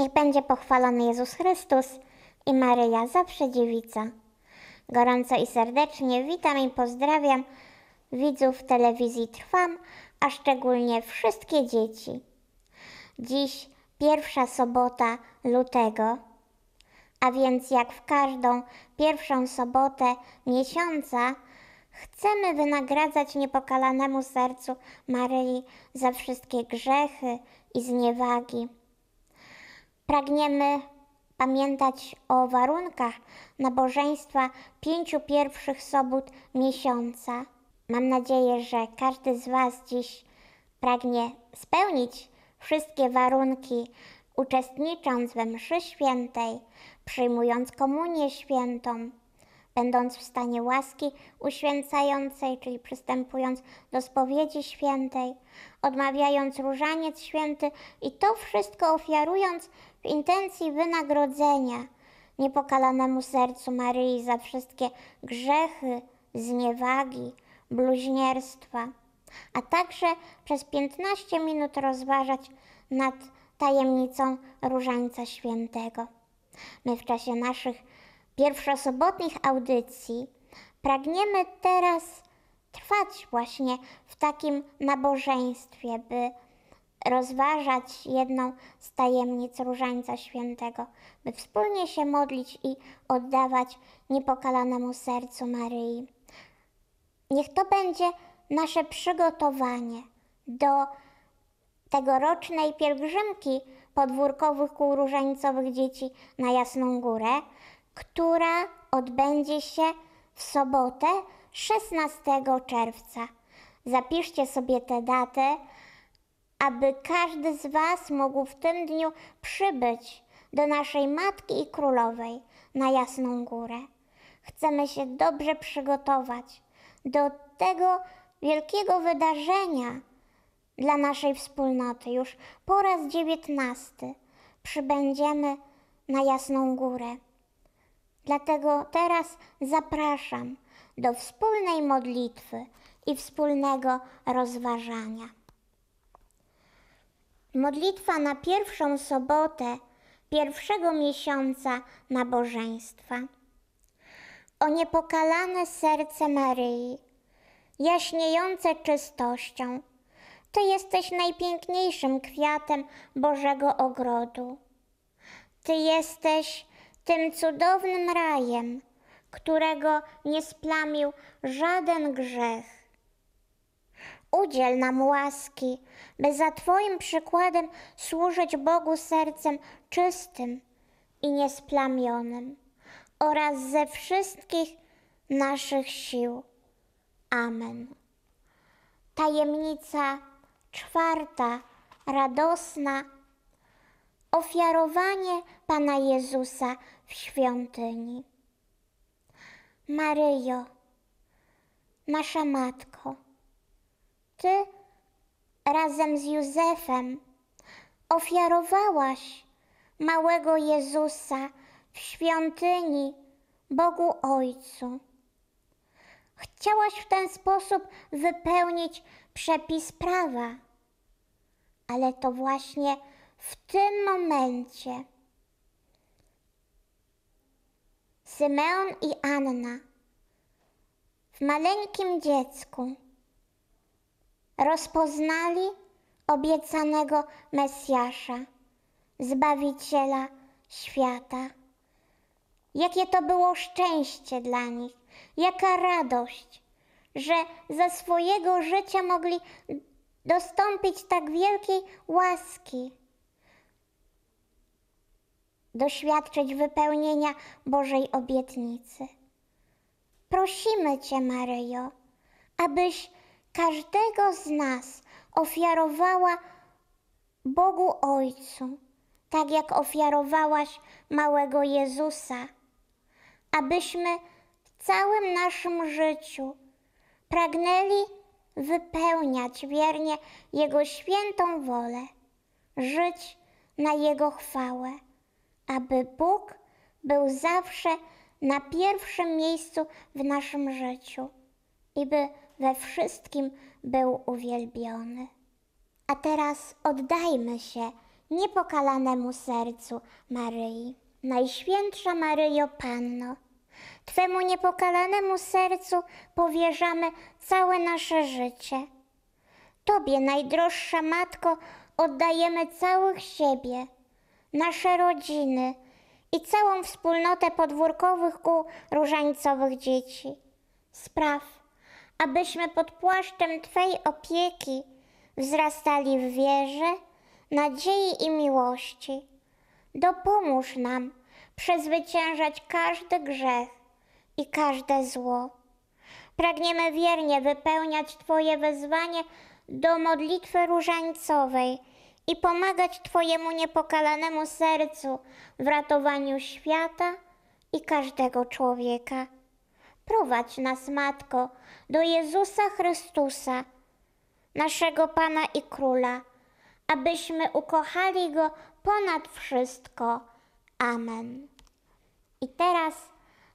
Niech będzie pochwalony Jezus Chrystus i Maryja, zawsze dziewica. Gorąco i serdecznie witam i pozdrawiam widzów telewizji Trwam, a szczególnie wszystkie dzieci. Dziś pierwsza sobota lutego, a więc jak w każdą pierwszą sobotę miesiąca chcemy wynagradzać niepokalanemu sercu Maryi za wszystkie grzechy i zniewagi. Pragniemy pamiętać o warunkach nabożeństwa pięciu pierwszych sobot miesiąca. Mam nadzieję, że każdy z Was dziś pragnie spełnić wszystkie warunki, uczestnicząc we mszy świętej, przyjmując komunię świętą, będąc w stanie łaski uświęcającej, czyli przystępując do spowiedzi świętej, odmawiając różaniec święty i to wszystko ofiarując w intencji wynagrodzenia niepokalanemu sercu Maryi za wszystkie grzechy, zniewagi, bluźnierstwa, a także przez 15 minut rozważać nad tajemnicą Różańca Świętego. My w czasie naszych pierwszosobotnich audycji pragniemy teraz trwać właśnie w takim nabożeństwie, by rozważać jedną z tajemnic Różańca Świętego, by wspólnie się modlić i oddawać niepokalanemu sercu Maryi. Niech to będzie nasze przygotowanie do tegorocznej pielgrzymki podwórkowych kół różańcowych dzieci na Jasną Górę, która odbędzie się w sobotę 16 czerwca. Zapiszcie sobie tę datę, aby każdy z Was mógł w tym dniu przybyć do naszej Matki i Królowej na Jasną Górę. Chcemy się dobrze przygotować do tego wielkiego wydarzenia dla naszej wspólnoty. Już po raz dziewiętnasty przybędziemy na Jasną Górę. Dlatego teraz zapraszam do wspólnej modlitwy i wspólnego rozważania. Modlitwa na pierwszą sobotę pierwszego miesiąca nabożeństwa. O niepokalane serce Maryi, jaśniejące czystością, Ty jesteś najpiękniejszym kwiatem Bożego ogrodu. Ty jesteś tym cudownym rajem, którego nie splamił żaden grzech. Udziel nam łaski, by za Twoim przykładem służyć Bogu sercem czystym i niesplamionym oraz ze wszystkich naszych sił. Amen. Tajemnica czwarta, radosna, ofiarowanie Pana Jezusa w świątyni. Maryjo, nasza Matko, Ty razem z Józefem ofiarowałaś małego Jezusa w świątyni Bogu Ojcu. Chciałaś w ten sposób wypełnić przepis prawa, ale to właśnie w tym momencie Symeon i Anna w maleńkim dziecku rozpoznali obiecanego Mesjasza, Zbawiciela świata. Jakie to było szczęście dla nich, jaka radość, że za swojego życia mogli dostąpić tak wielkiej łaski, doświadczyć wypełnienia Bożej obietnicy. Prosimy Cię, Maryjo, abyś każdego z nas ofiarowała Bogu Ojcu, tak jak ofiarowałaś małego Jezusa, abyśmy w całym naszym życiu pragnęli wypełniać wiernie Jego świętą wolę, żyć na Jego chwałę, aby Bóg był zawsze na pierwszym miejscu w naszym życiu i by we wszystkim był uwielbiony. A teraz oddajmy się niepokalanemu sercu Maryi. Najświętsza Maryjo Panno, Twemu niepokalanemu sercu powierzamy całe nasze życie. Tobie, najdroższa Matko, oddajemy całych siebie, nasze rodziny i całą wspólnotę podwórkowych kół różańcowych dzieci. Spraw, abyśmy pod płaszczem Twej opieki wzrastali w wierze, nadziei i miłości. Dopomóż nam przezwyciężać każdy grzech i każde zło. Pragniemy wiernie wypełniać Twoje wezwanie do modlitwy różańcowej i pomagać Twojemu niepokalanemu sercu w ratowaniu świata i każdego człowieka. Prowadź nas, Matko, do Jezusa Chrystusa, naszego Pana i Króla, abyśmy ukochali Go ponad wszystko. Amen. I teraz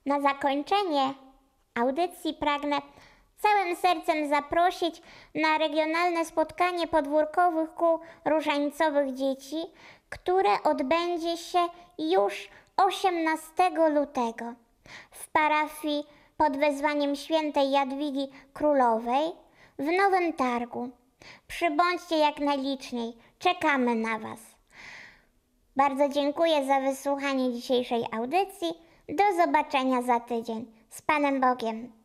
na zakończenie audycji pragnę całym sercem zaprosić na regionalne spotkanie podwórkowych kół różańcowych dzieci, które odbędzie się już 18 lutego w parafii pod wezwaniem świętej Jadwigi Królowej w Nowym Targu. Przybądźcie jak najliczniej, czekamy na Was. Bardzo dziękuję za wysłuchanie dzisiejszej audycji. Do zobaczenia za tydzień. Z Panem Bogiem.